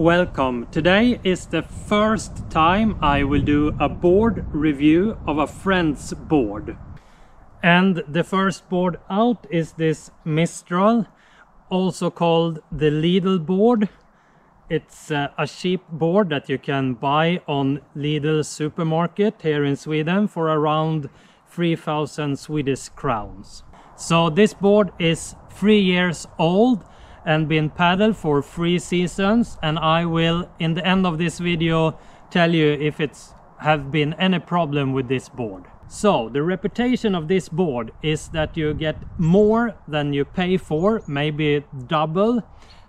Welcome. Today is the first time I will do a board review of a friend's board. And the first board out is this Mistral, also called the Lidl board. It's uh, a cheap board that you can buy on Lidl supermarket here in Sweden for around 3000 Swedish crowns. So this board is three years old and been paddled for three seasons and I will in the end of this video tell you if it's have been any problem with this board. So the reputation of this board is that you get more than you pay for, maybe double.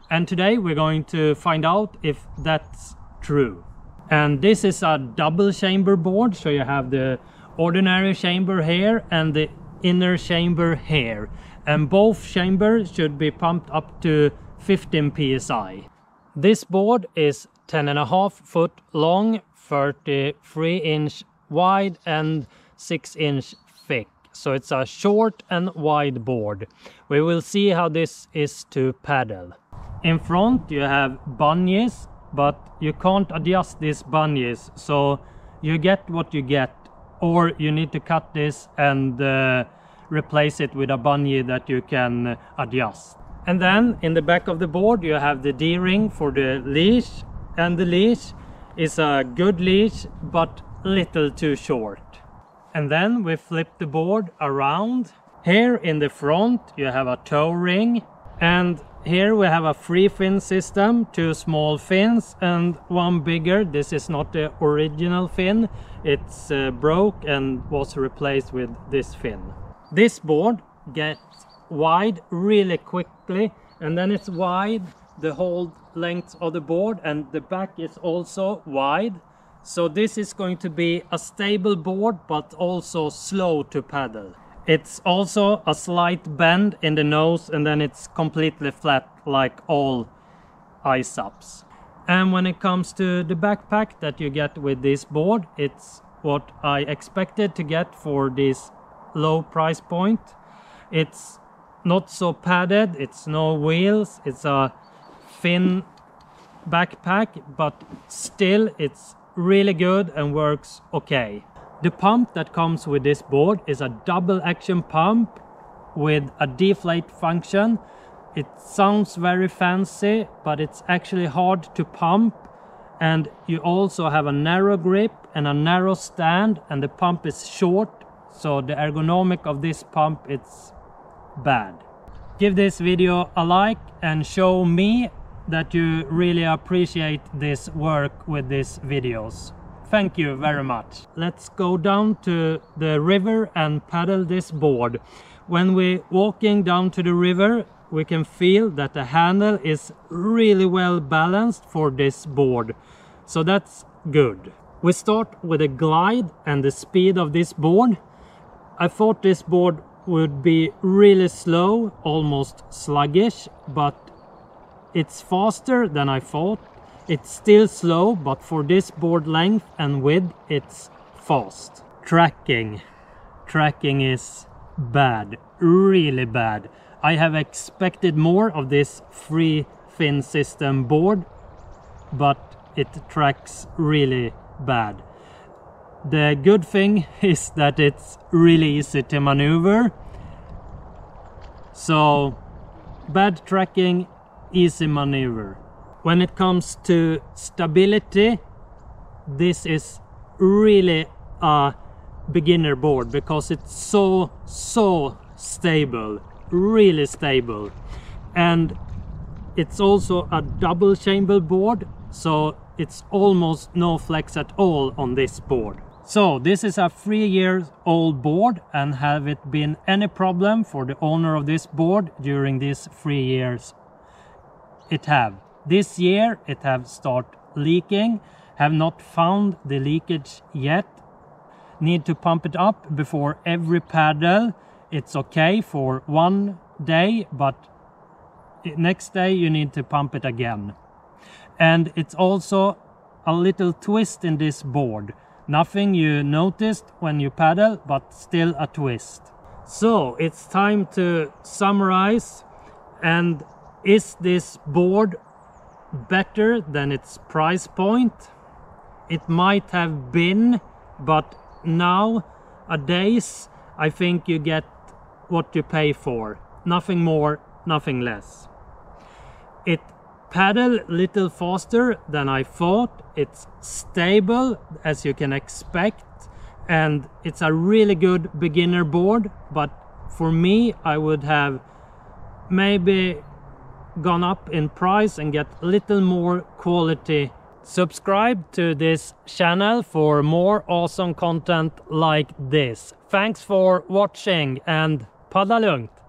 And today we're going to find out if that's true. And this is a double chamber board, so you have the ordinary chamber here and the inner chamber here and both chambers should be pumped up to 15 psi. This board is 10 and a half foot long, 33 inch wide and 6 inch thick. So it's a short and wide board. We will see how this is to paddle. In front you have bungees, but you can't adjust these bungees. So you get what you get or you need to cut this and uh, replace it with a bungee that you can adjust. And then in the back of the board you have the D-ring for the leash and the leash is a good leash but little too short. And then we flip the board around. Here in the front you have a toe ring and here we have a free fin system, two small fins and one bigger. This is not the original fin, it's uh, broke and was replaced with this fin. This board gets wide really quickly and then it's wide the whole length of the board and the back is also wide. So this is going to be a stable board but also slow to paddle. It's also a slight bend in the nose and then it's completely flat like all iSUPs. And when it comes to the backpack that you get with this board, it's what I expected to get for this low price point. It's not so padded, it's no wheels, it's a thin backpack, but still it's really good and works okay. The pump that comes with this board is a double action pump with a deflate function. It sounds very fancy, but it's actually hard to pump and you also have a narrow grip and a narrow stand and the pump is short so the ergonomic of this pump it's bad. Give this video a like and show me that you really appreciate this work with these videos. Thank you very much. Let's go down to the river and paddle this board. When we're walking down to the river we can feel that the handle is really well balanced for this board. So that's good. We start with a glide and the speed of this board I thought this board would be really slow, almost sluggish, but it's faster than I thought. It's still slow, but for this board length and width, it's fast. Tracking. Tracking is bad, really bad. I have expected more of this free fin system board, but it tracks really bad. The good thing is that it's really easy to maneuver. So bad tracking, easy maneuver. When it comes to stability, this is really a beginner board because it's so, so stable, really stable. And it's also a double chamber board, so it's almost no flex at all on this board. So this is a three years old board and have it been any problem for the owner of this board during these three years? It have. This year it have start leaking, have not found the leakage yet. Need to pump it up before every paddle. It's okay for one day, but next day you need to pump it again. And it's also a little twist in this board Nothing you noticed when you paddle, but still a twist. So it's time to summarize. And is this board better than its price point. It might have been, but now a days I think you get what you pay for. Nothing more, nothing less. It paddle little faster than I thought. It's stable as you can expect and it's a really good beginner board but for me I would have maybe gone up in price and get a little more quality. Subscribe to this channel for more awesome content like this. Thanks for watching and lugnt